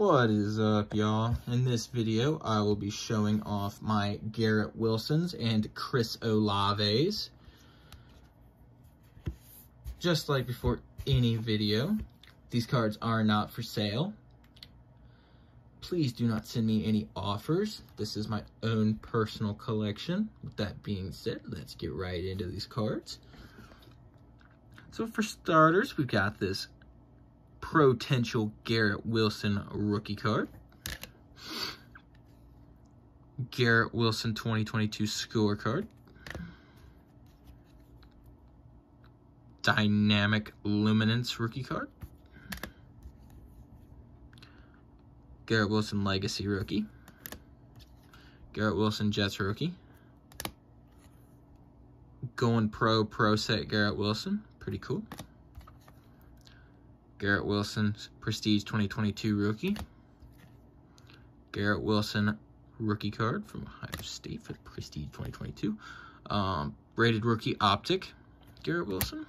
What is up, y'all? In this video, I will be showing off my Garrett Wilsons and Chris Olaves. Just like before any video, these cards are not for sale. Please do not send me any offers. This is my own personal collection. With that being said, let's get right into these cards. So for starters, we've got this potential Garrett Wilson rookie card. Garrett Wilson 2022 scorecard. Dynamic Luminance rookie card. Garrett Wilson Legacy rookie. Garrett Wilson Jets rookie. Going pro pro set Garrett Wilson. Pretty cool. Garrett Wilson, Prestige 2022 rookie. Garrett Wilson rookie card from Ohio State for Prestige 2022. Um, rated rookie Optic, Garrett Wilson.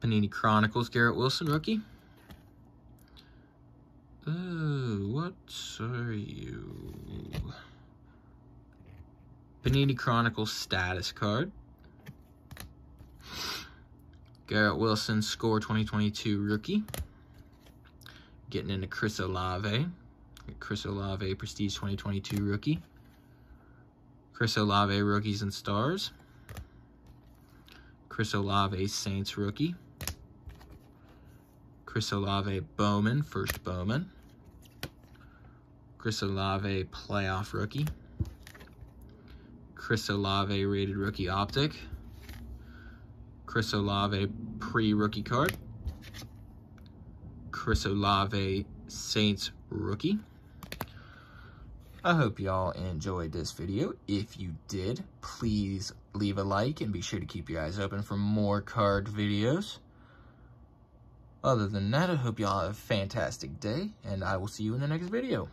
Panini Chronicles, Garrett Wilson rookie. Oh, what are you? Panini Chronicles status card. Garrett Wilson, score 2022 rookie. Getting into Chris Olave. Chris Olave, Prestige 2022 rookie. Chris Olave, rookies and stars. Chris Olave, Saints rookie. Chris Olave, Bowman, first Bowman. Chris Olave, playoff rookie. Chris Olave, rated rookie optic. Chris Olave pre-rookie card. Chris Olave Saints rookie. I hope y'all enjoyed this video. If you did, please leave a like and be sure to keep your eyes open for more card videos. Other than that, I hope y'all have a fantastic day, and I will see you in the next video.